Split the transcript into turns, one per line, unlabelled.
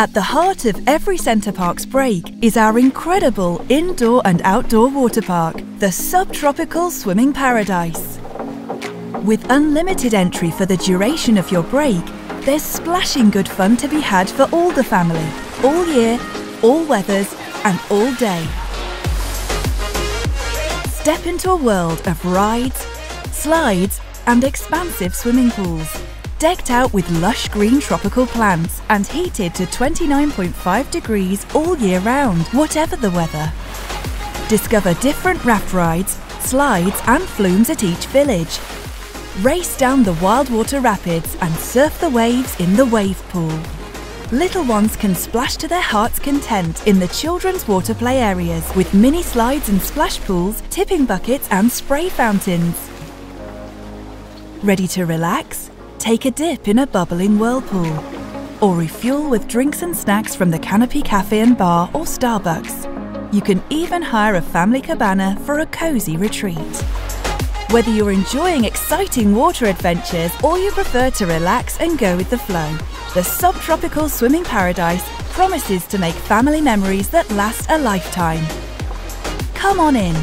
At the heart of every Center Parcs break is our incredible indoor and outdoor water park, the Subtropical Swimming Paradise. With unlimited entry for the duration of your break, there's splashing good fun to be had for all the family, all year, all weathers, and all day. Step into a world of rides, slides, and expansive swimming pools decked out with lush green tropical plants and heated to 29.5 degrees all year round, whatever the weather. Discover different raft rides, slides and flumes at each village. Race down the wild water rapids and surf the waves in the wave pool. Little ones can splash to their heart's content in the children's water play areas with mini slides and splash pools, tipping buckets and spray fountains. Ready to relax? Take a dip in a bubbling whirlpool. Or refuel with drinks and snacks from the Canopy Cafe and Bar or Starbucks. You can even hire a family cabana for a cosy retreat. Whether you're enjoying exciting water adventures or you prefer to relax and go with the flow, the Subtropical Swimming Paradise promises to make family memories that last a lifetime. Come on in